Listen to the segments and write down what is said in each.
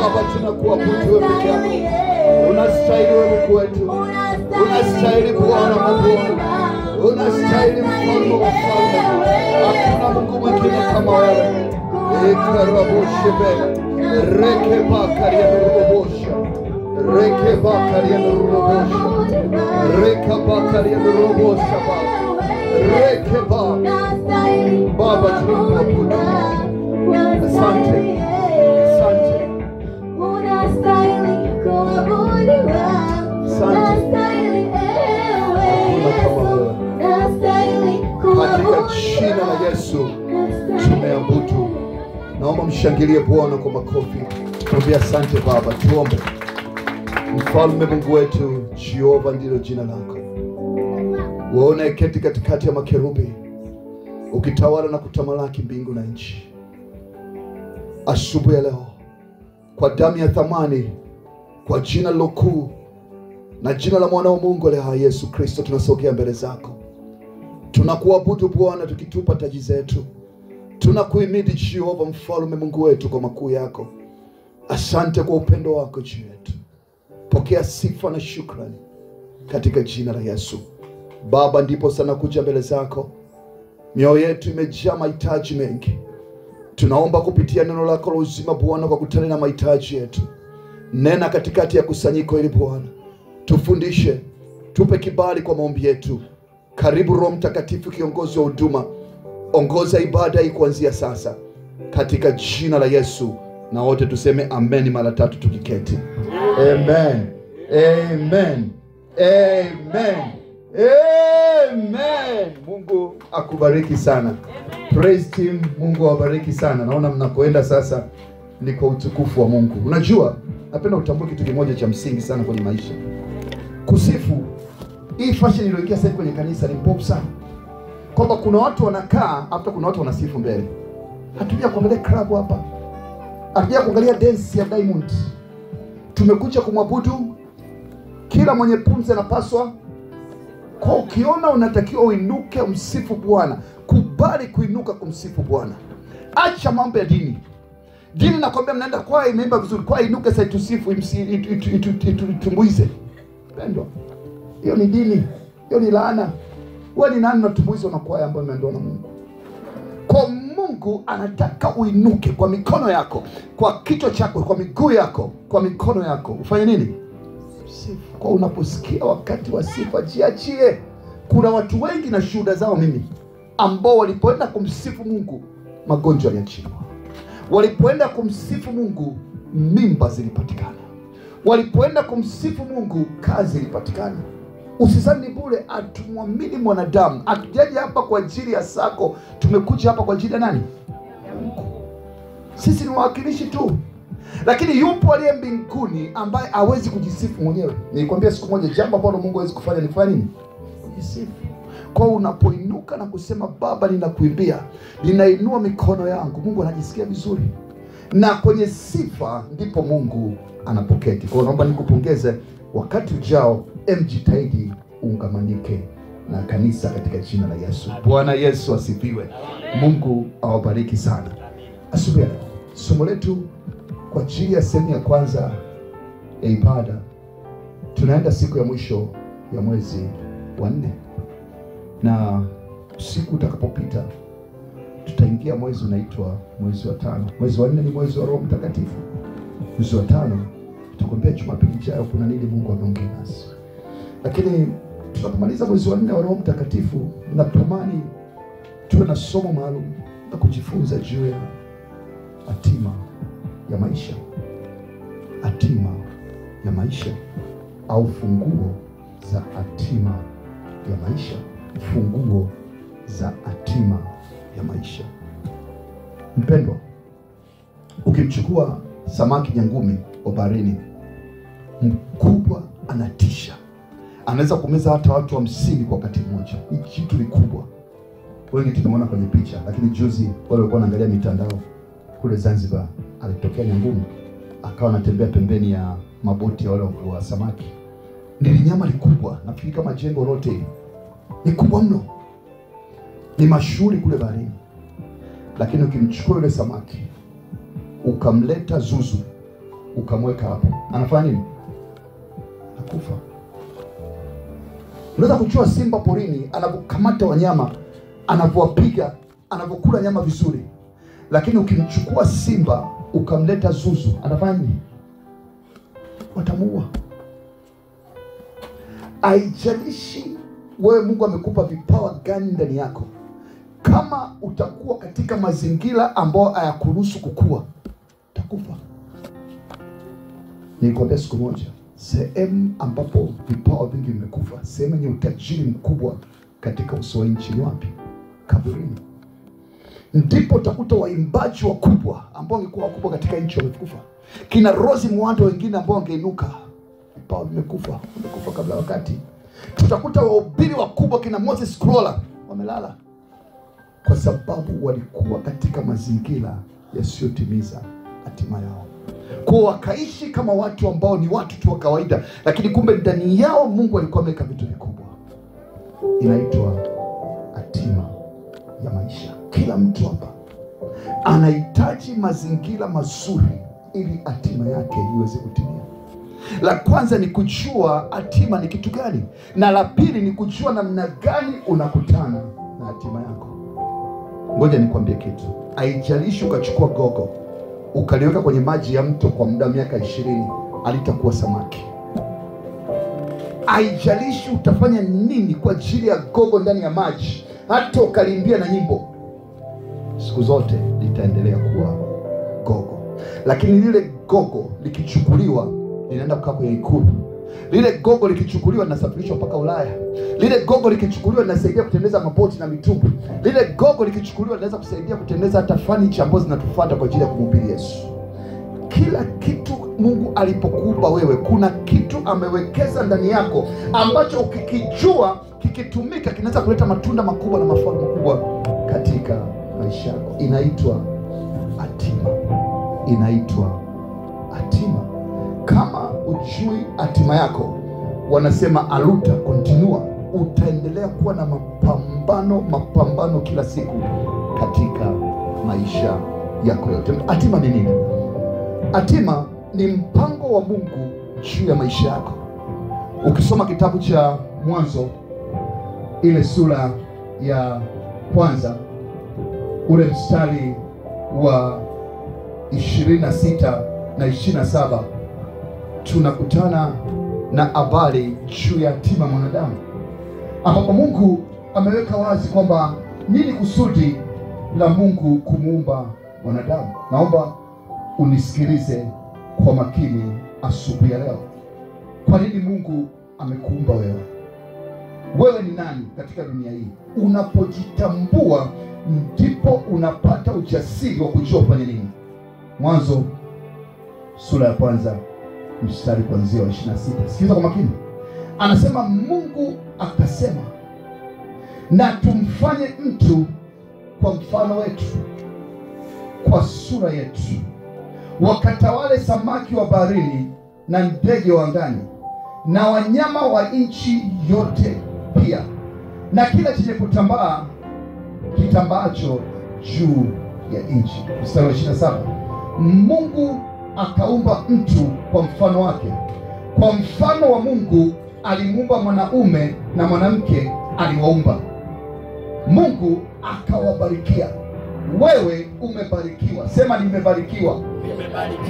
Baba, tunakuabudu wewe peke yako. Unastahili wewe Mungu wetu. Unastahili Bwana mabwana. Unastahili mfalme wa falme. Hakuna Mungu mwingine kama wewe. Ekaraboshebe. Reke bakaria nurubosha. Reke bakaria nurubosha. Reka bakaria nurubosha baba. Tunakuabudu. Asante. Jina la Yesu tumeabudu. Naomba mshangilie Bwana kwa makofi. Mwambie asante Baba. Tuombe. Mfalme Mungu wetu, Jehova ndilo jina lako. Wewe unayeketi katikati ya makerubi, ukitawala na kutamalaki mbingu na nchi. Asubuhi ya leo, kwa damu ya thamani, kwa jina lilokuu na jina la mwanao Mungu aliye hai Yesu Kristo, tunasogea mbele zako, tunakuabudu Bwana, tukitupa taji zetu, tunakuhimidi Jehova, mfalme Mungu wetu, kwa makuu yako. Asante kwa upendo wako juu yetu. Pokea sifa na shukrani katika jina la Yesu. Baba, ndipo sana kuja mbele zako, mioyo yetu imejaa mahitaji mengi. Tunaomba kupitia neno lako la uzima Bwana, kwa kutana na mahitaji yetu. Nena katikati ya kusanyiko hili Bwana, tufundishe, tupe kibali kwa maombi yetu. Karibu Roho Mtakatifu, kiongozi wa huduma, ongoza ibada hii kuanzia sasa, katika jina la Yesu, na wote tuseme amen mara tatu tukiketi. Amen. Amen. Amen. Amen. Mungu akubariki sana. Praise team, Mungu awabariki sana. Naona mnakoenda sasa ni kwa utukufu wa Mungu. Unajua, napenda utambue kitu kimoja cha msingi sana kwenye maisha. Kusifu, hii fashion iliyoingia sasa kwenye kanisa ni pop sana, kwamba kuna watu wanakaa hata kuna watu wanasifu mbele. Hatuja kuangalia club hapa, hatuja kuangalia dance ya Diamond. Tumekuja kumwabudu. Kila mwenye pumzi anapaswa kwa ukiona unatakiwa uinuke umsifu Bwana, kubali kuinuka kumsifu Bwana. Acha mambo ya dini. Dini nakwambia, mnaenda kwaya, imeimba vizuri, kwaya inuke sasa itusifu, itumbuize. Pendwa, hiyo ni dini, hiyo ni laana. Wewe ni nani unatumbuiza na kwaya ambayo imeandwa na Mungu? Kwa Mungu anataka uinuke kwa mikono yako, kwa kichwa chako, kwa miguu yako, kwa mikono yako, ufanye nini? sifa. Kwa unaposikia wakati wa sifa, jiachie. Kuna watu wengi na shuhuda zao mimi, ambao walipoenda kumsifu Mungu magonjwa yaliachiliwa, walipoenda kumsifu Mungu mimba zilipatikana, walipoenda kumsifu Mungu kazi ilipatikana. Usizani ni bure, atumwamini mwanadamu. Atujaji hapa kwa ajili ya sako, tumekuja hapa kwa ajili ya nani? Sisi ni wawakilishi tu, lakini yupo aliye mbinguni ambaye hawezi kujisifu mwenyewe. Nilikwambia siku moja, jambo ambalo Mungu hawezi kufanya ni kufanya nini? Kujisifu. Kwa hiyo unapoinuka na kusema Baba, ninakuimbia, ninainua mikono yangu, Mungu anajisikia vizuri, na kwenye sifa ndipo Mungu anapoketi. Kwa naomba nikupongeze, wakati ujao mjitahidi uungamanike na kanisa katika jina la Yesu. Bwana Yesu asifiwe. Mungu awabariki sana. Asubuhi somo letu kwa ajili ya sehemu ya kwanza ya ibada, tunaenda siku ya mwisho ya mwezi wa nne, na siku utakapopita tutaingia mwezi unaitwa mwezi wa tano. Mwezi wa nne ni mwezi wa Roho Mtakatifu. Mwezi wa tano tutakwambia Jumapili ijayo kuna nini Mungu ameongea nasi, lakini tunapomaliza mwezi wa nne wa Roho Mtakatifu, natamani tuwe na somo maalum na kujifunza juu ya hatima ya maisha, hatima ya maisha au funguo za hatima ya maisha, funguo za hatima ya maisha. Mpendwa, ukimchukua samaki nyangumi wa baharini, mkubwa, anatisha, anaweza kumeza hata watu hamsini kwa wakati mmoja. Ni kitu kikubwa, wengi tumeona kwenye picha, lakini juzi wale walikuwa wanaangalia mitandao kule Zanzibar, alitokea nyangumi akawa anatembea pembeni ya maboti ya wale wa samaki. Ni linyama likubwa, nafikiri kama jengo lote ni kubwa mno, ni mashuhuri kule baharini. Lakini ukimchukua yule samaki ukamleta Zuzu ukamweka hapo, anafanya nini? Anakufa. Unaweza kuchua simba porini anavyokamata wanyama, anavyowapiga, anavyokula nyama vizuri, lakini ukimchukua simba ukamleta Zuzu, anafanya nini? Watamuua. Haijalishi wewe Mungu amekupa vipawa gani ndani yako, kama utakuwa katika mazingira ambayo hayakuruhusu kukua, utakufa. Nilikwambia siku moja, sehemu ambapo vipawa vingi vimekufa, sehemu yenye utajiri mkubwa katika uso wa nchi ni wapi? Kaburini. Ndipo utakuta waimbaji wakubwa ambao wangekuwa wakubwa katika nchi wamekufa, kina Rozi Muhando wengine ambao wangeinuka, vipawa vimekufa, wamekufa kabla wakati. Tutakuta wahubiri wakubwa kina Moses Kulola wamelala kwa sababu walikuwa katika mazingira yasiyotimiza hatima yao kwa wakaishi kama watu ambao ni watu tu wa kawaida, lakini kumbe ndani yao Mungu alikuwa ameweka vitu vikubwa. Inaitwa hatima ya maisha. Kila mtu hapa anahitaji mazingira mazuri ili hatima yake iweze kutimia. La kwanza ni kujua hatima ni kitu gani, na la pili ni kujua namna gani unakutana na hatima yako. Ngoja nikwambie kitu, haijalishi ukachukua gogo ukaliweka kwenye maji ya mto kwa muda wa miaka ishirini alitakuwa samaki. Haijalishi utafanya nini kwa ajili ya gogo ndani ya maji, hata ukalimbia na nyimbo, siku zote litaendelea kuwa gogo. Lakini lile gogo likichukuliwa, linaenda kukaa kwenye ikulu. Lile gogo likichukuliwa, linasafirishwa mpaka Ulaya. Lile gogo likichukuliwa, linasaidia kutengeneza maboti na mitumbwi. Lile gogo likichukuliwa, linaweza kusaidia kutengeneza hata fanicha ambazo zinatufuata kwa ajili ya kumhubiri Yesu. Kila kitu Mungu alipokuba wewe, kuna kitu amewekeza ndani yako ambacho ukikijua, kikitumika, kinaweza kuleta matunda makubwa na mafao makubwa katika maisha yako. Inaitwa atima inaitwa atima Kama hujui hatima yako, wanasema aluta continua, utaendelea kuwa na mapambano, mapambano kila siku katika maisha yako yote. Hatima ni nini? Hatima ni mpango wa Mungu juu ya maisha yako. Ukisoma kitabu cha Mwanzo ile sura ya kwanza ule mstari wa 26 na 27 tunakutana na habari juu ya hatima mwanadamu, ambapo Mungu ameweka wazi kwamba nini kusudi la Mungu kumuumba mwanadamu. Naomba unisikilize kwa makini asubuhi ya leo. Kwa nini Mungu amekuumba wewe? Wewe ni nani katika dunia hii? Unapojitambua ndipo unapata ujasiri wa kujua ufanye nini. Mwanzo sura ya kwanza mstari kuanzia wa 26. Sikiliza kwa makini, anasema Mungu akasema, na tumfanye mtu kwa mfano wetu, kwa sura yetu, wakatawale samaki wa baharini na ndege wa angani na wanyama wa nchi yote pia na kila chenye kutambaa kitambaacho juu ya nchi. Mstari wa 27, Mungu akaumba mtu kwa mfano wake, kwa mfano wa Mungu alimuumba mwanaume na mwanamke aliwaumba. Mungu akawabarikia. Wewe umebarikiwa, sema nimebarikiwa,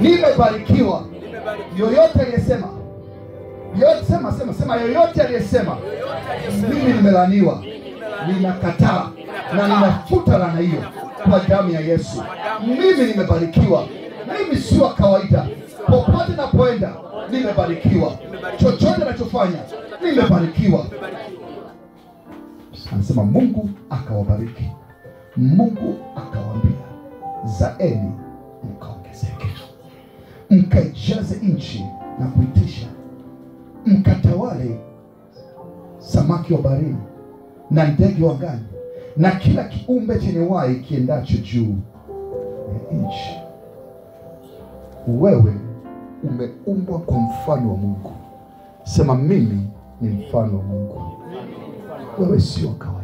nimebarikiwa. Yoyote aliyesema. Yoyote, sema sema sema, yoyote aliyesema. Mimi nimelaniwa, ninakataa. Na ninafuta laana hiyo kwa damu ya Yesu. Mimi nimebarikiwa, mimi si wa kawaida. Popote napoenda nimebarikiwa, chochote nachofanya nimebarikiwa. Anasema Mungu akawabariki, Mungu akawaambia, zaeni mkaongezeke, mkaijaze nchi na kuitisha, mkatawale samaki wa baharini na ndege wa angani na kila kiumbe chenye wai kiendacho juu ya nchi. Wewe umeumbwa kwa mfano wa Mungu. Sema mimi ni mfano wa Mungu. Wewe sio wa kawaida.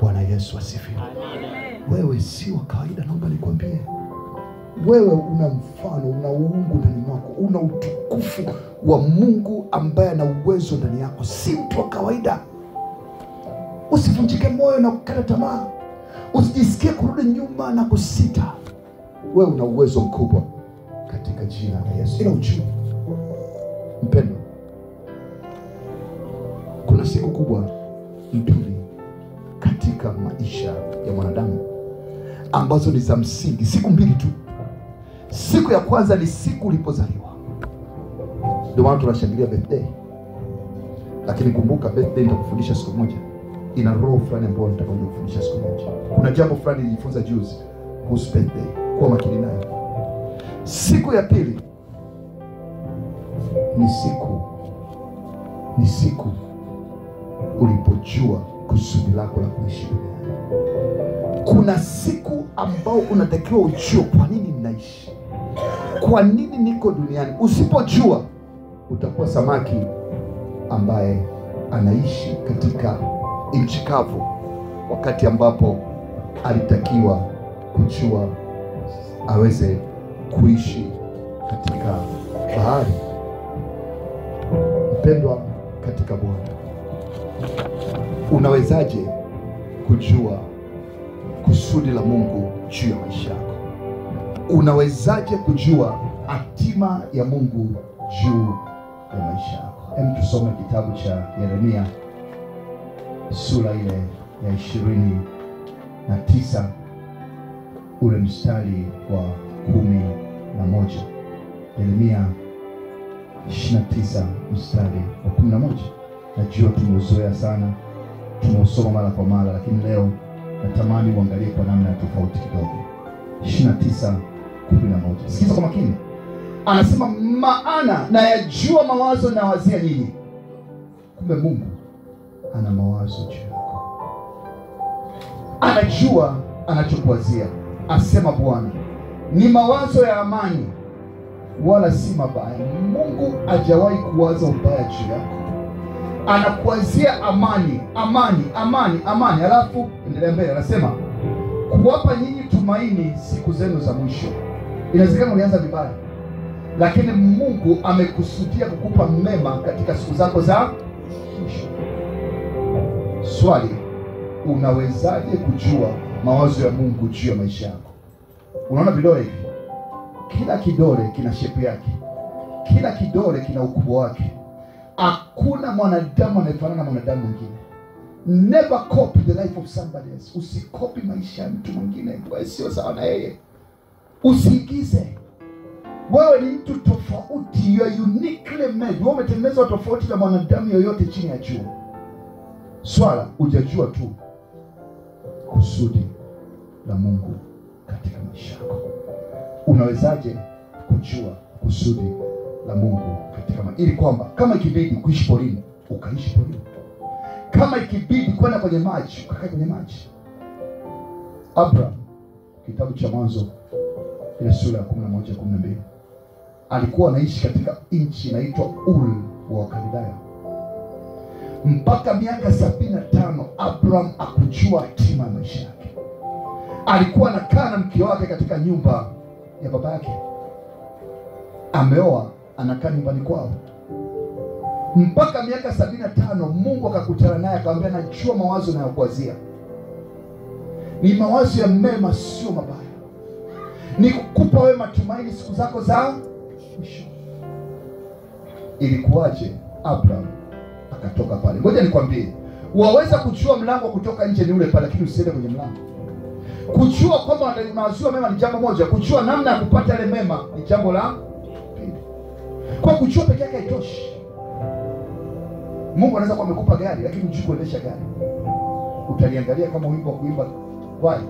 Bwana Yesu asifiwe. Wewe sio wa kawaida, naomba nikwambie, wewe una mfano una uungu ndani mwako una utukufu wa mungu ambaye ana uwezo ndani yako si mtu wa kawaida usivunjike moyo na kukata tamaa usijisikie kurudi nyuma na kusita wewe una uwezo mkubwa katika jina la yesu. Ila ujue mpendwa, kuna siku kubwa mbili katika maisha ya mwanadamu ambazo ni za msingi. Siku mbili tu. Siku ya kwanza ni siku ulipozaliwa. Ndio maana tunashangilia birthday. Lakini kumbuka birthday nitakufundisha siku moja. Ina roho fulani ambayo nitakwenda kufundisha siku moja. Kuna jambo fulani nilijifunza juzi kuhusu birthday kuwa makini nayo siku ya pili ni siku ni siku ulipojua kusudi lako la kuishi kuna siku ambao unatakiwa ujue kwa nini ninaishi. Kwa nini niko duniani. Usipojua utakuwa samaki ambaye anaishi katika nchi kavu wakati ambapo alitakiwa kujua aweze kuishi katika bahari. Mpendwa katika bwana unawezaje kujua kusudi la mungu juu ya maisha yako? Unawezaje kujua hatima ya mungu juu ya maisha yako? Hem tusome kitabu cha yeremia sura ile ya ishirini na tisa ule mstari wa kumi na moja. Yeremia 29 mstari wa kumi na moja. Najua tumeuzoea sana tumeusoma mara kwa mara lakini leo natamani uangalie kwa namna ya tofauti kidogo. 29 11 sikiza kwa makini. Anasema maana nayajua mawazo nawazia nyinyi kumbe mungu ana mawazo juu yako. Anajua anachokuwazia asema bwana. Ni mawazo ya amani wala si mabaya. Mungu hajawahi kuwaza ubaya juu yako. Anakuwazia amani amani amani amani. Halafu endelea mbele anasema kuwapa nyinyi tumaini siku zenu za mwisho. Inawezekana ulianza vibaya lakini mungu amekusudia kukupa mema katika siku zako za mwisho. Swali unawezaje kujua mawazo ya mungu juu ya maisha yako. Unaona vidole hivi? Kila kidole kina shepu yake. Kila kidole kina ukubwa wake. Hakuna mwanadamu anayefanana na mwanadamu mwingine. Never copy the life of somebody else. Usikopi maisha ya mtu mwingine. Wewe sio sawa na yeye. Usiigize wewe ni mtu tofauti. You are uniquely made. Wewe umetengenezwa tofauti na mwanadamu yoyote chini ya jua. Swala hujajua tu kusudi la mungu katika maisha yako. Unawezaje kujua kusudi la mungu katika maisha ili kwamba kama ikibidi kuishi porini ukaishi porini. Kama ikibidi kwenda kwenye maji ukakae kwenye maji. Abraham kitabu cha mwanzo ile sura ya kumi na moja kumi na mbili. Alikuwa anaishi katika nchi inaitwa Ur wa wakaldayo mpaka miaka sabini na tano abraham akujua hatima ya maisha alikuwa anakaa na mke wake katika nyumba ya baba yake. Ameoa anakaa nyumbani kwao. Mpaka miaka sabini na tano mungu akakutana naye akamwambia najua mawazo nayokuwazia. Ni mawazo ya mema sio mabaya. Ni kukupa wewe matumaini siku zako za mwisho. Ilikuwaje? Abraham akatoka pale. Ngoja nikwambie. Waweza kuchua mlango kutoka nje ni ule pale lakini usiende kwenye mlango kujua kwamba maziwa mema ni jambo moja kujua namna ya kupata yale mema ni jambo la pili. Kwa kujua peke yake haitoshi. Mungu anaweza kuwa amekupa gari lakini hujui kuendesha gari. Utaliangalia kama wimbo wa kuimba kwai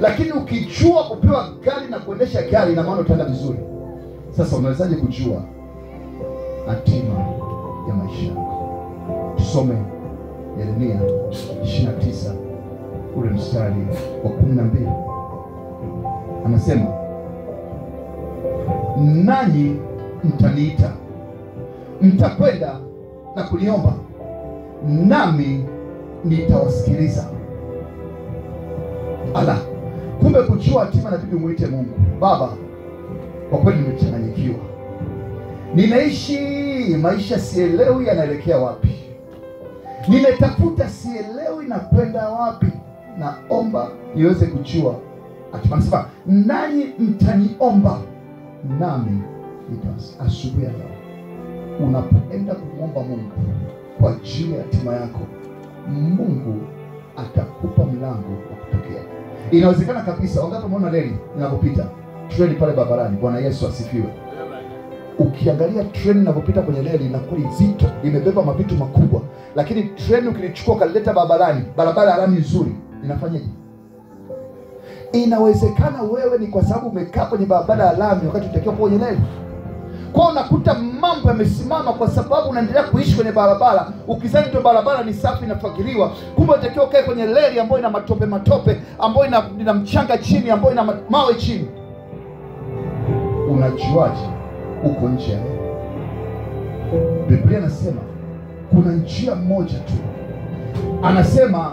lakini ukijua kupewa gari na kuendesha gari ina maana utaenda vizuri. Sasa unawezaje kujua hatima ya maisha tusome yeremia 29 ule mstari wa kumi na mbili. Anasema nanyi mtaniita mtakwenda na kuniomba nami nitawasikiliza. Ala Kumbe kujua hatima inabidi umwite Mungu. Baba, kwa kweli nimechanganyikiwa, ninaishi maisha sielewi yanaelekea wapi, nimetafuta sielewi na kwenda wapi, naomba niweze kujua hatima. nani mtaniomba nami nitawasikia. Asubuhi ya leo unapoenda kumwomba Mungu kwa ajili ya hatima yako, Mungu atakupa mlango wa kutokea. Inawezekana kabisa. Wangapi umeona reli inapopita treni pale barabarani? Bwana Yesu asifiwe. Ukiangalia treni inavyopita kwenye leli inakuwa nzito, imebeba mavitu makubwa, lakini treni ukilichukua ukalileta barabarani, barabara ya lami nzuri, inafanyaje? Inawezekana wewe ni kwa sababu umekaa kwenye barabara ya lami wakati utakiwa kwenye reli. Kwao unakuta mambo yamesimama kwa sababu unaendelea kuishi kwenye barabara. Ukizani ndio barabara ni safi inafagiliwa. Kumbe unatakiwa ukae kwenye reli ambayo ina matope matope ambayo ina, ina mchanga chini ambayo ina mawe chini. Unajuaje uko nje ya reli? Biblia anasema kuna njia moja tu. Anasema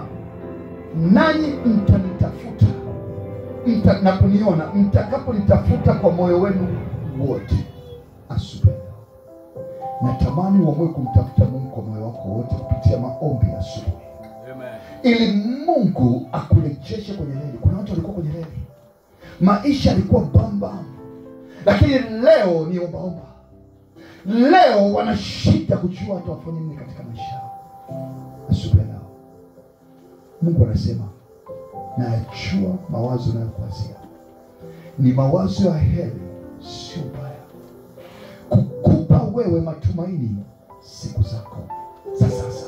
nanyi mtanitafuta mta, na kuniona mtakaponitafuta kwa moyo wenu wote asubuhi. Natamani uamue kumtafuta Mungu kwa moyo wako wote kupitia maombi ya asubuhi, ili Mungu akurejeshe kwenye reli. Kuna watu walikuwa kwenye reli, maisha yalikuwa bambam, lakini leo ni ombaomba. Leo wanashida kujua hata wafanye nini katika maisha yao. Asubuhi Mungu anasema nayajua mawazo nayokuwazia ni mawazo ya heri, sio mbaya, kukupa wewe matumaini siku zako za sasa.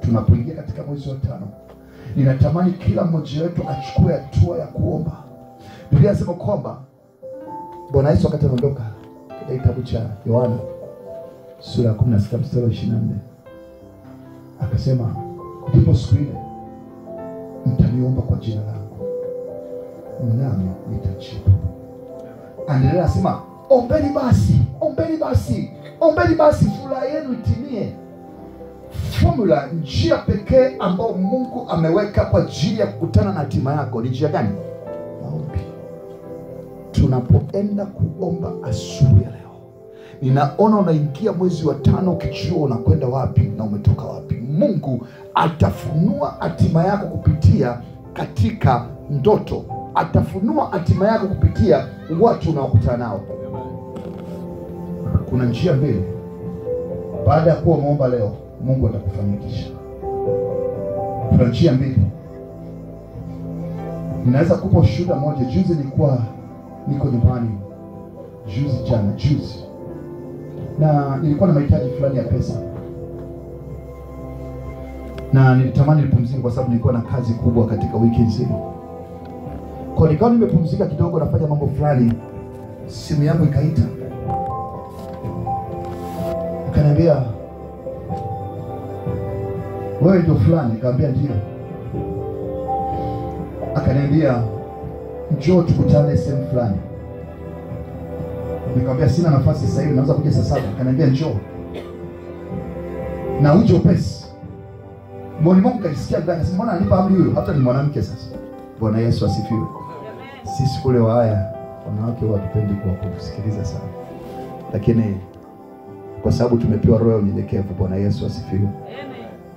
Tunapoingia katika mwezi wa tano, ninatamani kila mmoja wetu achukue hatua ya kuomba. Biblia inasema kwamba Bwana Yesu wakati anaondoka katika kitabu cha Yohana sura ya 16 mstari wa 24 akasema, ndipo siku ile mtaniomba kwa jina langu nami nitajibu. Andrea anasema ombeni basi, ombeni basi, ombeni basi, furaha yenu itimie. Formula, njia pekee ambayo Mungu ameweka kwa ajili ya kukutana na hatima yako ni njia gani? Maombi. Tunapoenda kuomba asubuhi ninaona unaingia mwezi wa tano ukijua unakwenda wapi na umetoka wapi. Mungu atafunua hatima yako kupitia katika ndoto, atafunua hatima yako kupitia watu unaokutana nao. Kuna njia mbili. Baada ya kuwa umeomba leo, Mungu atakufanikisha. Kuna njia mbili. Ninaweza kupa ushuhuda moja. Juzi nilikuwa niko nyumbani, juzi jana, juzi, na nilikuwa na mahitaji fulani ya pesa na nilitamani nipumzike kwa sababu nilikuwa na kazi kubwa katika wiki nzima. Kwa nikawa nimepumzika kidogo, nafanya mambo fulani, simu yangu ikaita, akaniambia wewe ndio fulani? Nikamwambia ndio. Akaniambia njoo tukutane sehemu fulani. Nikamwambia sina nafasi sasa hivi, naweza kuja saa saba. Akaniambia njoo na uje upesi Moyoni mwangu kalisikia vibaya, nasema mbona anipa amri huyo, hata ni mwanamke sasa. Bwana Yesu asifiwe. Sisi kule Wahaya wanawake huwa hatupendi kwa kusikiliza sana, lakini kwa sababu tumepewa roho ya unyenyekevu. Bwana Yesu asifiwe.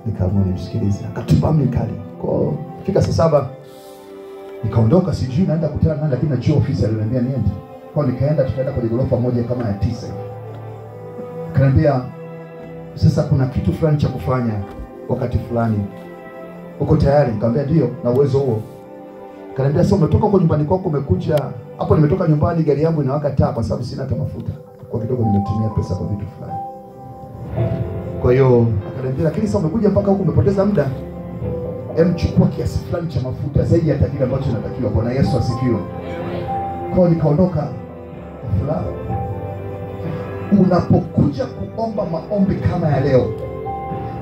Nikaamua nimsikilize, akatupa amri kali. Kwa fika saa saba nikaondoka, sijui naenda kutana nani, lakini najua ofisi aliniambia niende. Kwa nikaenda, tukaenda kwenye ghorofa moja kama ya tisa kaniambia sasa kuna kitu fulani cha kufanya wakati fulani, uko tayari? Nikamwambia ndio, na uwezo huo. Kaniambia sasa, umetoka huko nyumbani kwako umekuja hapo? Nimetoka nyumbani, gari yangu inawaka taa kwa sababu sina hata mafuta, kwa kidogo nimetumia pesa kwa vitu fulani. Kwa hiyo akaniambia, lakini sasa umekuja mpaka huku umepoteza muda, hem, kiasi fulani cha mafuta zaidi ya kile ambacho inatakiwa. Bwana Yesu asifiwe. Kwa hiyo nikaondoka kwa. Unapokuja kuomba maombi kama ya leo,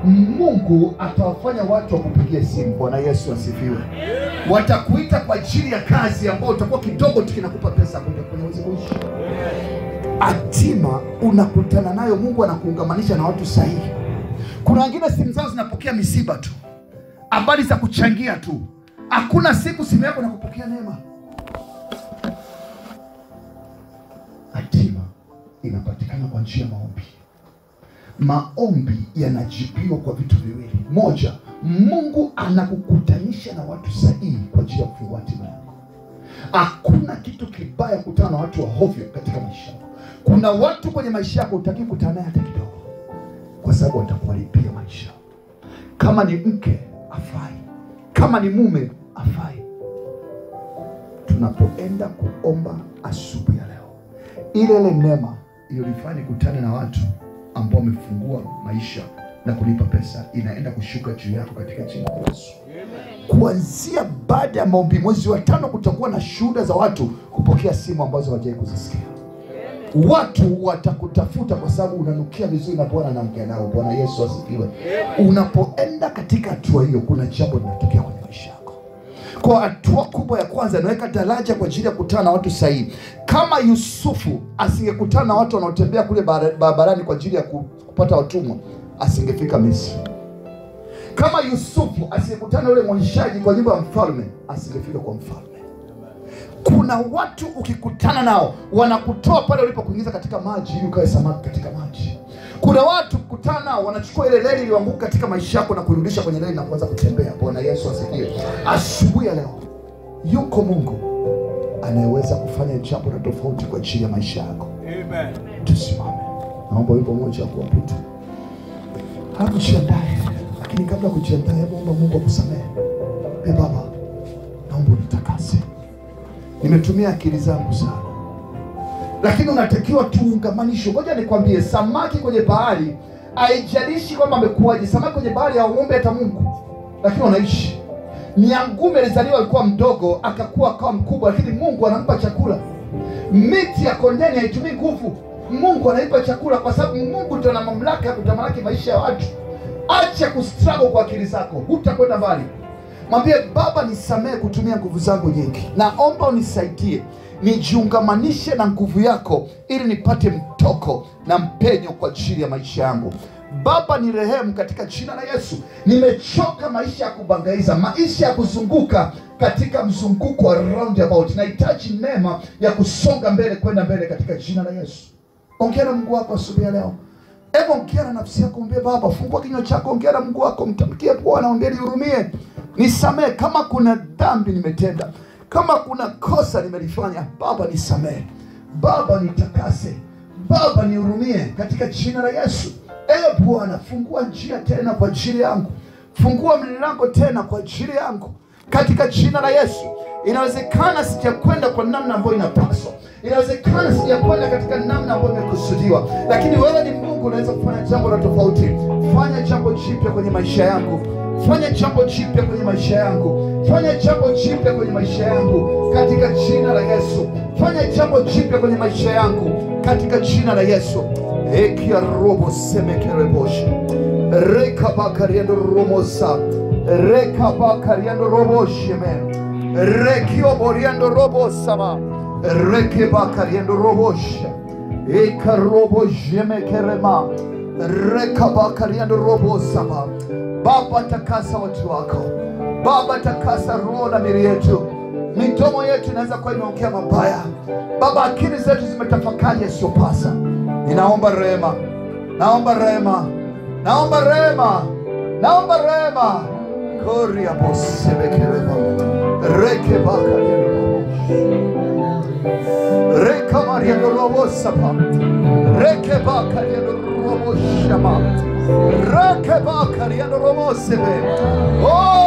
Mungu atawafanya watu wakupigie simu. Bwana Yesu asifiwe. Watakuita kwa ajili ya kazi ambayo utakuwa kidogo tu kinakupa pesa kwenye uweze kuishi. Hatima unakutana nayo, Mungu anakuungamanisha na watu sahihi. Kuna wengine simu zao zinapokea misiba tu, habari za kuchangia tu, hakuna siku simu yako nakupokea neema. Inapatikana kwa njia ya maombi. Maombi yanajibiwa kwa vitu viwili. Moja, Mungu anakukutanisha na watu sahihi kwa ajili ya kufungua hatima yako. Hakuna kitu kibaya kukutana na watu wa hovyo katika maisha yako. Kuna watu kwenye maisha yako utaki kukutana naye hata kidogo, kwa sababu watakuharibia maisha. Kama ni mke afai, kama ni mume afai. Tunapoenda kuomba asubuhi ya leo, ile ile neema iliyonifanya kutana na watu ambao wamefungua maisha na kulipa pesa inaenda kushuka juu yako katika jina la Yesu. Kuanzia baada ya maombi mwezi wa tano, kutakuwa na shuhuda za watu kupokea simu ambazo hawajawahi kuzisikia. Watu watakutafuta kwa sababu unanukia vizuri na Bwana anaongea nao. Bwana Yesu asifiwe. Unapoenda katika hatua hiyo, kuna jambo linatokea. Kwa hatua kubwa ya kwanza, inaweka daraja kwa ajili ya kukutana na watu sahihi. Kama Yusufu asingekutana na watu wanaotembea kule barabarani kwa ajili ya kupata watumwa, asingefika Misri. Kama Yusufu asingekutana na yule mwonyeshaji kwa nyumba ya mfalme, asingefika kwa mfalme. Kuna watu ukikutana nao wanakutoa pale ulipokuingiza katika maji ili ukawe samaki katika maji. Kuna watu kutana wanachukua ile reli iliyoanguka katika maisha yako na kuirudisha kwenye reli na kuanza kutembea. Bwana Yesu asifiwe. Asubuhi ya leo yuko Mungu anayeweza kufanya jambo la tofauti kwa ajili ya maisha yako. Amen. Tusimame, naomba wimbo mmoja wa kuabudu, halafu jiandae. Lakini kabla ya kujiandaa, hebu omba Mungu akusamehe. E Baba, naomba unitakase, nimetumia akili zangu sana, lakini unatakiwa tuungamanishwe. Ngoja nikwambie, samaki kwenye bahari, haijalishi kwamba amekuwaje. Samaki kwenye bahari hawaombe hata Mungu, lakini wanaishi. Nyangumi alizaliwa alikuwa mdogo, akakuwa akawa mkubwa, lakini Mungu anampa chakula. Miti ya kondeni haitumii nguvu, Mungu anaipa chakula, kwa sababu Mungu ndio ana mamlaka ya kutamalaki maisha ya watu. Acha kustruggle kwa akili zako, hutakwenda mbali. Mwambie Baba, nisamehe kutumia nguvu zangu nyingi, naomba unisaidie nijiungamanishe na nguvu yako ili nipate mtoko na mpenyo kwa ajili ya maisha yangu. Baba, ni rehemu katika jina la Yesu. Nimechoka maisha ya kubangaiza, maisha ya kuzunguka katika mzunguko wa roundabout. Nahitaji neema ya kusonga mbele, kwenda mbele katika jina la Yesu. Ongea na Mungu wako asubuhi ya leo. Hebu ongea na nafsi yako, mwambie Baba, fungua kinywa chako, ongea na Mungu wako, mtamkie Bwana, ongea, nihurumie, nisamehe kama kuna dhambi nimetenda, kama kuna kosa nimelifanya, Baba nisamehe, Baba nitakase, Baba nihurumie katika jina la Yesu. E Bwana, fungua njia tena kwa ajili yangu, fungua mlango tena kwa ajili yangu. Katika jina la Yesu. Inawezekana sijakwenda kwa namna ambayo inapaswa, inawezekana sijakwenda katika namna ambayo imekusudiwa, lakini wewe ni Mungu, unaweza kufanya jambo la tofauti. Fanya jambo jipya kwenye maisha yangu, fanya jambo jipya kwenye maisha yangu, fanya jambo jipya kwenye maisha yangu katika jina la Yesu. Fanya jambo jipya kwenye maisha yangu katika jina la Yesu. ekia robo semekereboshe rekabakariendo romosa. Rekabakariendo robosheme rekioboriendo robosama rekebakariendo robosha ekarobojemekerema rekabakariendo robosama Baba, takasa watu wako Baba, takasa roho na mili yetu. Midomo yetu inaweza kuwa imeongea mabaya Baba, akili zetu zimetafakari yasiyopasa. Ninaomba rehema, naomba rehema, naomba rehema, naomba rehema. koria bosebekerema rekebakariendo Reka Mariano Robo Sapa. Reke Bakariano Robo Shama. Reke Bakariano Robo Sebe. Oh,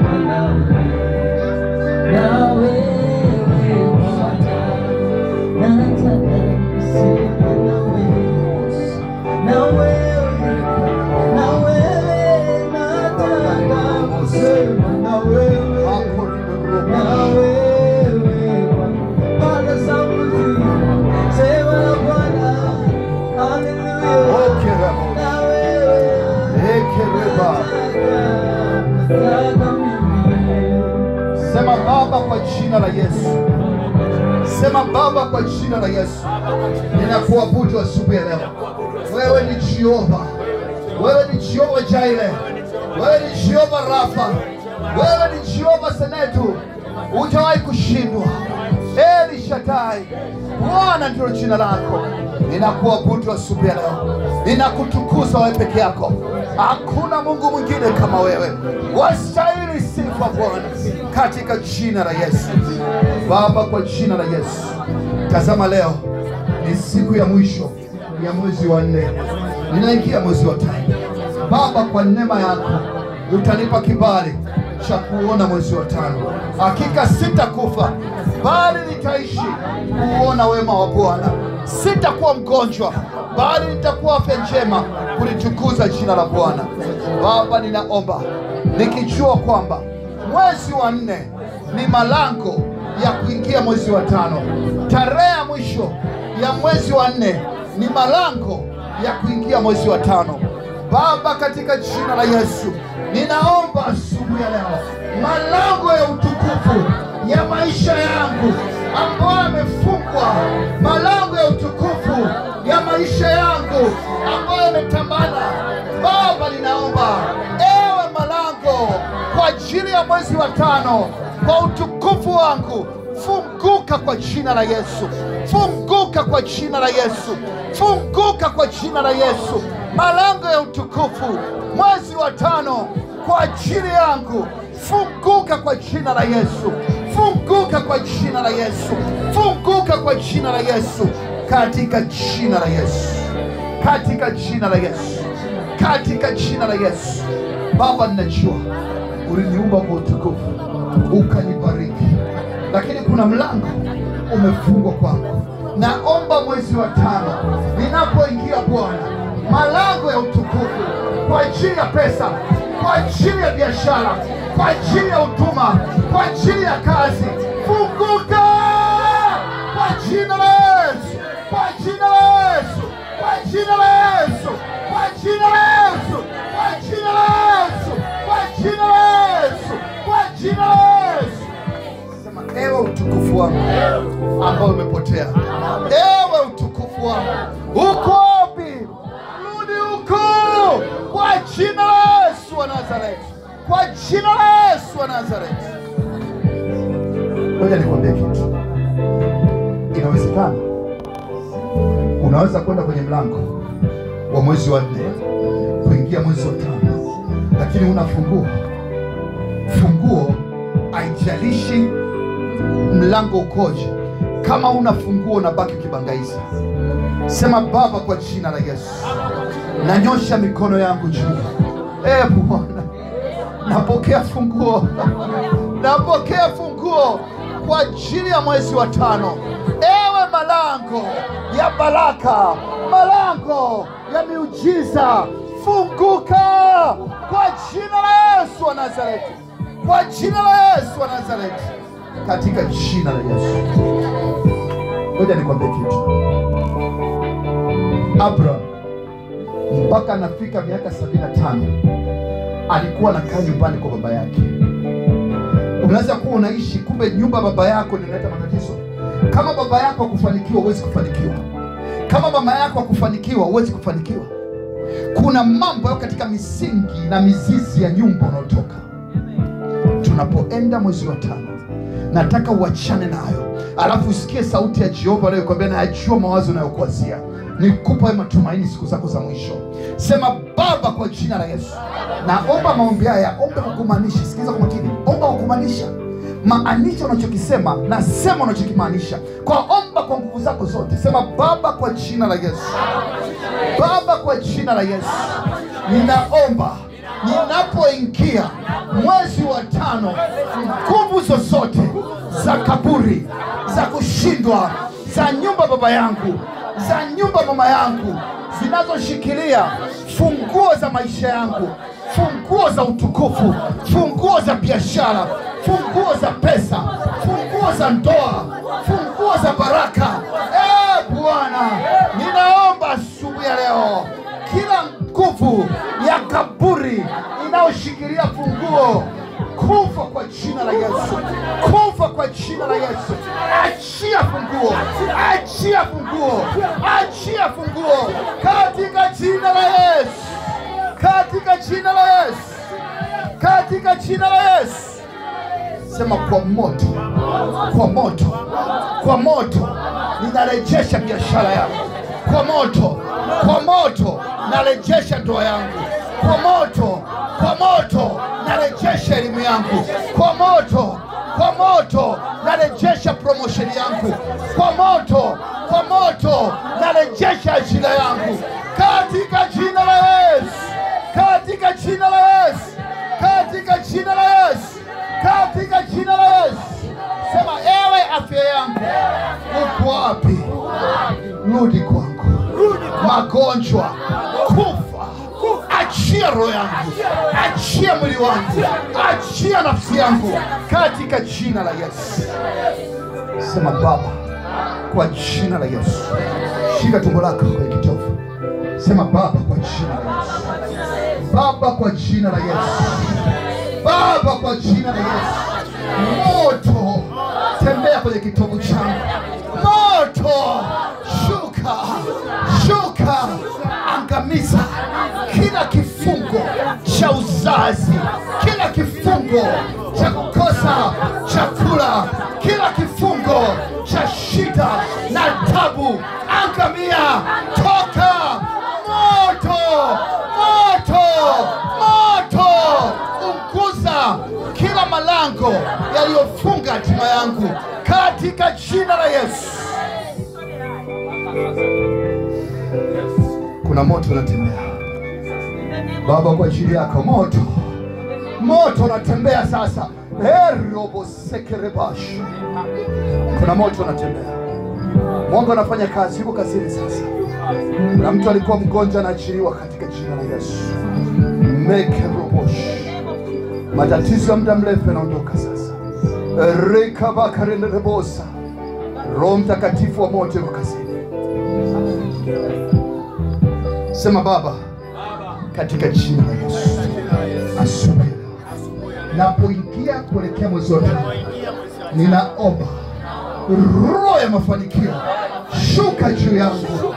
jina la Yesu. Sema Baba, kwa jina la Yesu, ninakuabudu asubuhi ya leo. Wewe ni Jehova, wewe ni Jehova Jaire, wewe ni Jehova Rafa, wewe ni Jehova Senetu, hujawahi kushindwa. Eli shatai Bwana ndilo jina lako. Ninakuabudu asubuhi ya leo, ninakutukuza wewe peke yako. Hakuna Mungu mwingine kama wewe, wastahili sifa Bwana, katika jina la Yesu. Baba, kwa jina la Yesu, tazama leo ni siku ya mwisho ya mwezi wa nne, ninaingia mwezi wa tano. Baba, kwa neema yako utanipa kibali cha kuona mwezi wa tano. Hakika sitakufa bali nitaishi kuona wema wa Bwana. Sitakuwa mgonjwa bali nitakuwa afya njema kulitukuza jina la Bwana. Baba, ninaomba nikijua kwamba mwezi wa nne ni malango ya kuingia mwezi wa tano. Tarehe ya mwisho ya mwezi wa nne ni malango ya kuingia mwezi wa tano. Baba, katika jina la Yesu, ninaomba asubuhi ya leo, malango ya utukufu ya maisha yangu ambayo yamefungwa, malango ya utukufu ya maisha yangu ambayo yametamana, Baba, ajili ya mwezi wa tano, kwa utukufu wangu funguka kwa jina la Yesu, funguka kwa jina la Yesu, funguka kwa jina la Yesu, malango ya utukufu mwezi wa tano kwa ajili yangu, funguka kwa jina la Yesu, funguka kwa jina la Yesu, funguka kwa jina la Yesu, katika jina la Yesu, katika jina la Yesu, katika jina la Yesu. Baba, ninajua uliniumba kwa utukufu ukanibariki, lakini kuna mlango umefungwa kwangu. Naomba mwezi wa tano ninapoingia, Bwana, malango ya utukufu kwa ajili ya pesa, kwa ajili ya biashara, kwa ajili ya utuma kwa ajili ya kazi, funguka! Kwa jina la Yesu, kwa jina la Yesu, kwa jina la Yesu, kwa jina la Yesu, Sema, ewe utukufu wangu ambao umepotea, ewe utukufu wangu uko wapi? Rudi huko kwa jina la Yesu wa Nazareti, kwa jina la Yesu wa Nazareti. Ngoja nikwambie kitu, inawezekana unaweza kwenda kwenye mlango wa mwezi wa nne kuingia mwezi wa tano, lakini una funguo. Funguo haijalishi mlango ukoje, kama una funguo unabaki kibangaizi. Sema Baba, kwa jina la Yesu nanyosha mikono yangu juu. E Bwana, napokea funguo, napokea funguo kwa ajili ya mwezi wa tano. Ewe malango ya baraka, malango ya miujiza, funguka kwa jina la Yesu wa Nazareti, kwa jina la Yesu wa Nazareti, katika jina la Yesu. Ngoja nikwambie kitu. Abraham mpaka anafika miaka sabini na tano alikuwa anakaa nyumbani kwa baba yake. Unaweza kuwa unaishi, kumbe nyumba baba yako inaleta matatizo. Kama baba yako hakufanikiwa, huwezi kufanikiwa. Kama mama yako hakufanikiwa, huwezi kufanikiwa. Kuna mambo yao katika misingi na mizizi ya nyumba unaotoka. Tunapoenda mwezi wa tano, nataka uachane nayo, alafu usikie sauti ya Jehova anayokuambia, nayajua mawazo unayokuwazia nikupa matumaini siku zako za mwisho. Sema Baba, kwa jina la Yesu, naomba maombi haya, omba kukumaanisha. Sikiliza kwa makini, omba kukumaanisha. Maanisha unachokisema na sema unachokimaanisha, kwa omba kwa nguvu zako zote. Sema Baba, kwa jina la Yesu, Baba, kwa jina la Yesu, ninaomba ninapoingia mwezi wa tano, nguvu zozote za kaburi, za kushindwa, za nyumba baba yangu za nyumba mama yangu zinazoshikilia funguo za maisha yangu, funguo za utukufu, funguo za biashara, funguo za pesa, funguo za ndoa, funguo za baraka. E Bwana, ninaomba asubuhi ya leo, kila nguvu ya kaburi inayoshikilia funguo. Kufa kwa jina la Yesu, kufa kwa jina la Yesu. Achia funguo, achia funguo, achia funguo. Katika jina la Yesu, katika jina la Yesu, katika jina la Yesu. Sema kwa moto, kwa moto, kwa moto. Ninarejesha biashara yangu, kwa moto, kwa moto narejesha ndoa yangu, kwa moto, kwa moto narejesha elimu yangu, kwa moto, kwa moto narejesha promotion yangu, kwa moto, kwa moto narejesha ajira yangu, katika jina la Yesu, katika jina la Yesu, katika jina la Yesu, katika jina la Yesu. Sema, ewe afya yangu, uko wapi? Rudi kwangu. Magonjwa, kufa, achia roho yangu, achia mwili wangu, achia nafsi yangu, katika jina la Yesu. Sema, Baba, kwa jina la Yesu, shika tumbo lako kwenye kitovu. Sema, Baba, kwa jina la Yesu, Baba, kwa jina la Yesu, Baba, kwa jina la Yesu, moto. Tembea kwenye kitovu changu, moto angamiza kila kifungo cha uzazi, kila kifungo cha kukosa chakula, kila kifungo cha shida na tabu, angamia, toka, moto, moto, moto, unguza kila malango yaliyofunga hatima yangu. Katika jina la Yesu. Kuna moto unatembea Baba, kwa ajili yako moto, moto unatembea sasa. erobosekerebash kuna moto unatembea, Mungu anafanya kazi, yuko kazini sasa. Na mtu alikuwa mgonjwa anaachiliwa katika jina la Yesu. mekerobosh matatizo ya muda mrefu yanaondoka sasa. rekabakarenderebosa Roho Mtakatifu wa moto yuko kazini. Sema Baba, katika jina la Yesu, asubuhi napoingia kuelekea mwezi wa tano, ninaomba roho ya mafanikio shuka juu yangu,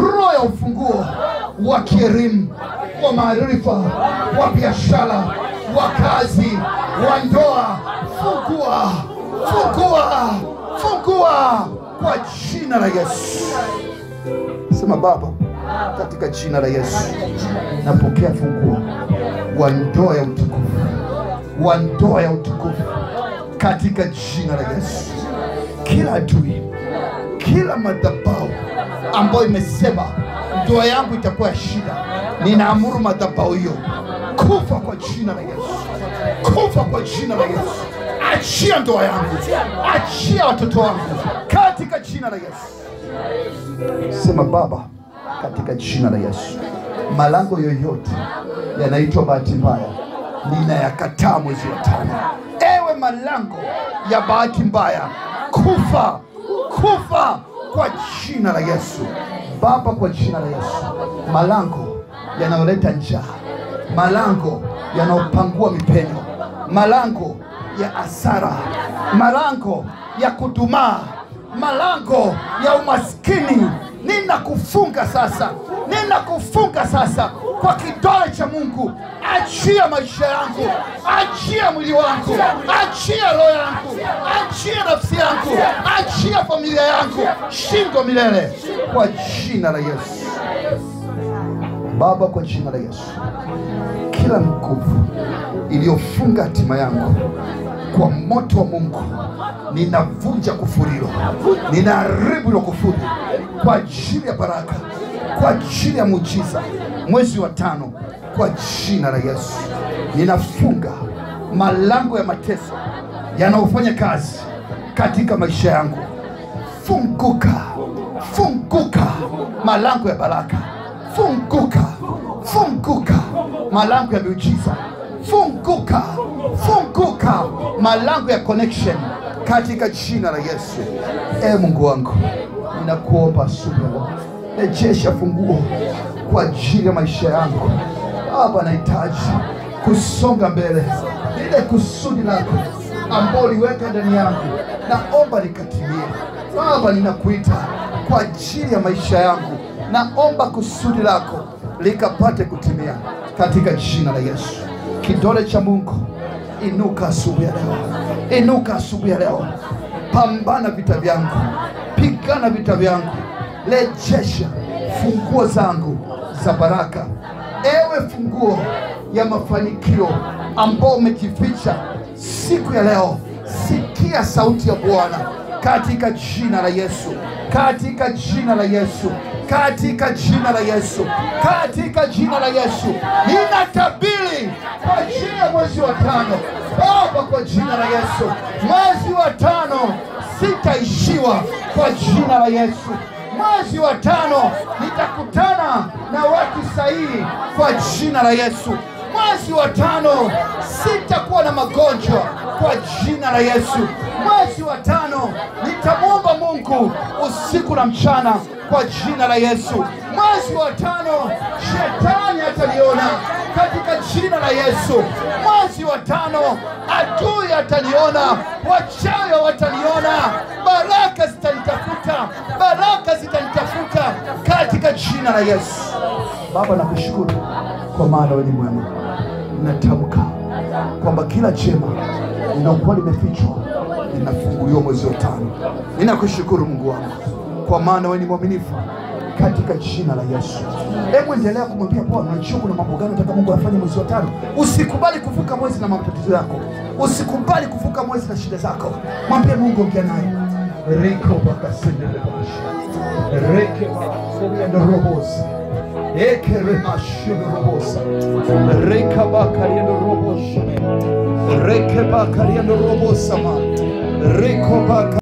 roho ya ufunguo wa kielimu, wa maarifa, wa biashara, wa kazi, wa ndoa, fungua, fungua, fungua kwa jina la Yesu. Sema Baba, katika jina la Yesu napokea funguo wa ndoa ya utukufu, wa ndoa ya utukufu katika jina la Yesu. Kila adui, kila madhabahu ambayo imesema ndoa yangu itakuwa ya shida, ninaamuru madhabahu hiyo kufa kwa jina la Yesu, kufa kwa jina la Yesu. Achia ndoa yangu, achia watoto wangu katika jina la Yesu. Sema Baba, katika jina la Yesu, malango yoyote yanaitwa bahati mbaya ninayakataa mwezi wa tano. Ewe malango ya bahati mbaya, kufa, kufa kwa jina la Yesu. Baba, kwa jina la Yesu, malango yanayoleta njaa, malango yanayopangua mipenyo, malango ya hasara, malango ya kudumaa, malango ya umaskini, ninakufunga sasa, nina kufunga sasa. Kwa kidole cha Mungu. Achia maisha yangu, achia mwili wangu, achia roho yangu, achia nafsi yangu, achia familia yangu, shingo milele. Kwa jina la Yesu. Baba, kwa jina la Yesu, kila nguvu iliyofunga hatima yangu kwa moto wa Mungu. Ninavunja kufuri hilo, ninaharibu hilo kufuri. Kwa ajili ya baraka, kwa ajili ya muujiza. Mwezi wa tano, kwa jina la Yesu. Ninafunga malango ya mateso yanayofanya kazi katika maisha yangu. Funguka, funguka malango ya baraka, funguka, funguka malango ya miujiza, funguka malango ya connection katika jina la Yesu. E Mungu wangu, ninakuomba leo, rejesha funguo kwa ajili ya maisha yangu. Baba, nahitaji kusonga mbele, lile kusudi lako ambao uliweka ndani yangu, naomba likatimie. Baba, ninakuita kwa ajili ya maisha yangu, naomba kusudi lako likapate kutimia katika jina la Yesu. Kidole cha Mungu, inuka asubuhi ya leo, inuka asubuhi ya leo, pambana vita vyangu, pigana vita vyangu, lejesha funguo zangu za baraka, ewe funguo ya mafanikio ambao umejificha siku ya leo, sikia sauti ya Bwana katika jina la Yesu, katika jina la Yesu, katika jina la Yesu, katika jina la Yesu. Ninatabiri kwa ajili mwezi wa tano, Baba, kwa jina la Yesu, mwezi wa tano sitaishiwa kwa jina la Yesu. Mwezi wa tano nitakutana na watu sahihi kwa jina la Yesu. Mwezi wa tano sitakuwa na magonjwa kwa jina la Yesu. Mwezi wa tano nitamwomba Mungu usiku na mchana kwa jina la Yesu. Mwezi wa tano shetani ataliona katika jina la Yesu. Mwezi wa tano adui ataliona, wachawi wataliona, baraka zitanitafuta, baraka zitanitafuta katika jina la Yesu. Baba, nakushukuru kwa maana wewe ni mwema. Natamka kwamba kila jema linakuwa limefichwa linafunguliwa mwezi wa tano. Ninakushukuru Mungu wangu kwa maana wewe ni mwaminifu katika jina la Yesu. Hebu endelea kumwambia Bwana, chungu na mambo gani nataka Mungu afanye mwezi wa tano. Usikubali kuvuka mwezi na matatizo yako, usikubali kuvuka mwezi na shida zako. Mwambie Mungu, ongea naye Ekere mashiru robosa. Rekaba kariendo robosa. Rekaba kariendo robosa ma. Rekoba